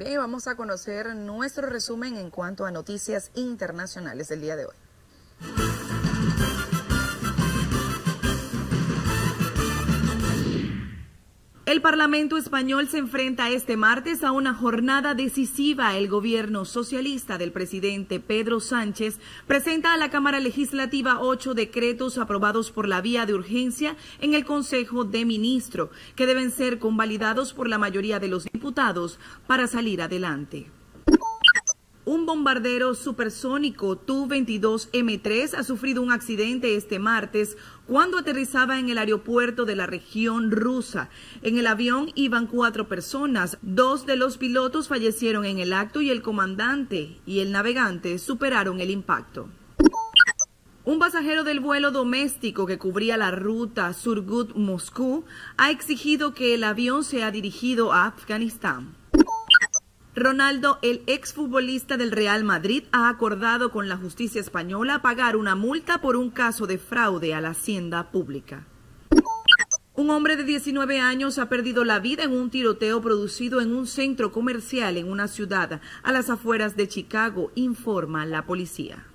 Bien, vamos a conocer nuestro resumen en cuanto a noticias internacionales del día de hoy. El Parlamento español se enfrenta este martes a una jornada decisiva. El gobierno socialista del presidente Pedro Sánchez presenta a la Cámara Legislativa ocho decretos aprobados por la vía de urgencia en el Consejo de Ministros, que deben ser convalidados por la mayoría de los diputados para salir adelante. Un bombardero supersónico Tu-22M3 ha sufrido un accidente este martes cuando aterrizaba en el aeropuerto de la región rusa. En el avión iban cuatro personas. Dos de los pilotos fallecieron en el acto y el comandante y el navegante superaron el impacto. Un pasajero del vuelo doméstico que cubría la ruta Surgut-Moscú ha exigido que el avión sea dirigido a Afganistán. Ronaldo, el exfutbolista del Real Madrid, ha acordado con la justicia española pagar una multa por un caso de fraude a la hacienda pública. Un hombre de 19 años ha perdido la vida en un tiroteo producido en un centro comercial en una ciudad a las afueras de Chicago, informa la policía.